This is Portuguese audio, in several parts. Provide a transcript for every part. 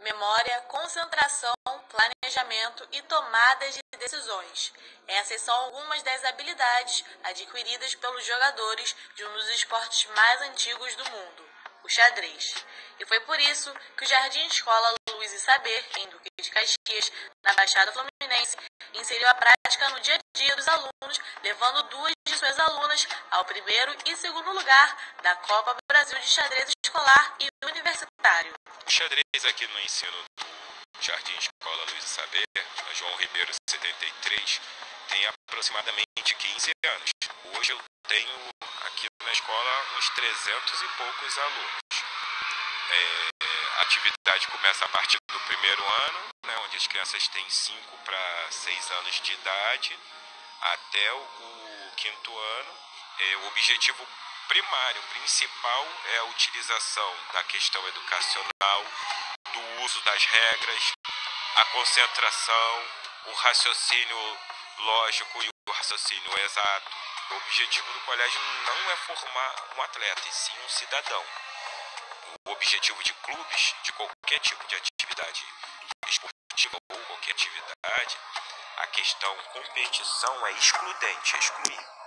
memória, concentração, planejamento e tomadas de decisões. Essas são algumas das habilidades adquiridas pelos jogadores de um dos esportes mais antigos do mundo, o xadrez. E foi por isso que o Jardim Escola Luz e Saber, em Duque de Caxias, na Baixada Fluminense, inseriu a prática no dia a dia dos alunos, levando duas de suas alunas ao primeiro e segundo lugar da Copa Brasil de Xadrez Escolar e Universitário. O xadrez aqui no ensino do Jardim Escola Luz e Saber, João Ribeiro 73, tem aproximadamente 15 anos. Hoje eu tenho aqui na escola uns 300 e poucos alunos. É, a atividade começa a partir do primeiro ano, né, onde as crianças têm 5 para 6 anos de idade, até o quinto ano. É, o objetivo primário, principal, é a utilização da questão educacional, do uso das regras, a concentração, o raciocínio lógico e o raciocínio exato. O objetivo do colégio não é formar um atleta, e sim um cidadão. O objetivo de clubes, de qualquer tipo de atividade esportiva ou qualquer atividade, a questão competição é excludente, é excluir.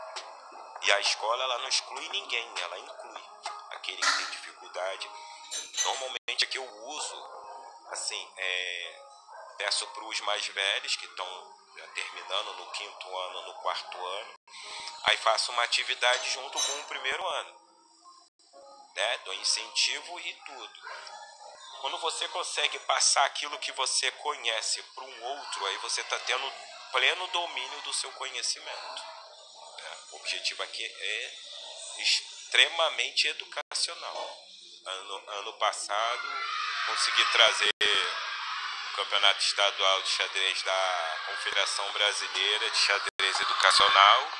E a escola ela não exclui ninguém, ela inclui aquele que tem dificuldade. Normalmente aqui eu uso, assim, é, peço para os mais velhos que estão terminando no quinto ano, no quarto ano, aí faço uma atividade junto com o primeiro ano, né? Dou incentivo e tudo. Quando você consegue passar aquilo que você conhece para um outro, aí você está tendo pleno domínio do seu conhecimento. O objetivo aqui é extremamente educacional. Ano, ano passado, consegui trazer o Campeonato Estadual de Xadrez da Confederação Brasileira de Xadrez Educacional,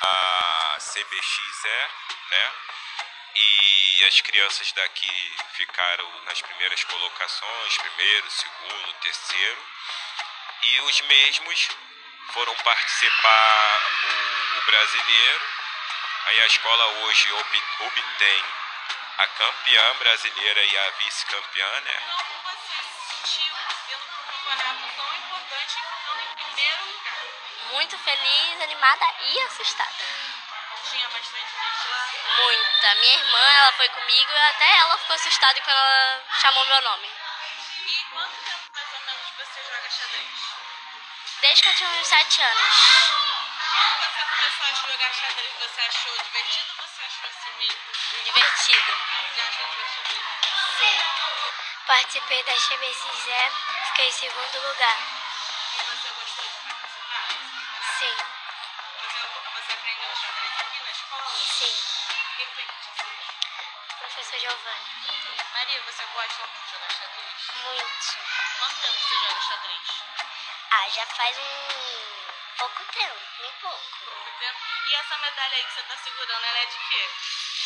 a CBXE, né? E as crianças daqui ficaram nas primeiras colocações, primeiro, segundo, terceiro. E os mesmos foram participar o, o brasileiro. Aí a escola hoje ob, obtém a campeã brasileira e a vice-campeã, né? Como você se sentiu pelo campeonato tão importante ficando em primeiro lugar? Muito feliz, animada e assustada. Tinha bastante gente lá. Muita. Minha irmã, ela foi comigo e até ela ficou assustada quando ela chamou meu nome. E quanto tempo mais ou menos você joga xadrez? Desde que eu tinha uns 7 anos. Quando você começou a jogar xadrez, você achou divertido ou você achou assim meio... Divertido. Já achou divertido? Sim. Participei da XBCZ, fiquei em segundo lugar. E você gostou de participar? Sim, Você, você aprendeu xadrez aqui na escola? sim. Quem foi que te ensinou? Professor Giovanni. Maria, você gosta de jogar xadrez? Muito. Quanto tempo você joga xadrez? Ah, já faz um pouco tempo, bem pouco. Pouco tempo. E essa medalha aí que você tá segurando, ela é de quê?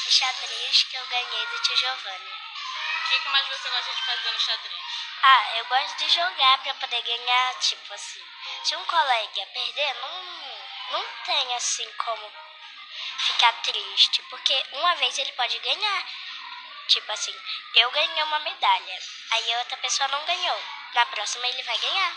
O xadrez que eu ganhei do tio Giovanni. O que, que mais você gosta de fazer no xadrez? Ah, eu gosto de jogar pra poder ganhar, tipo assim. Se um colega perder, não, não tem assim como ficar triste, porque uma vez ele pode ganhar. Tipo assim, eu ganhei uma medalha, aí a outra pessoa não ganhou. Na próxima ele vai ganhar.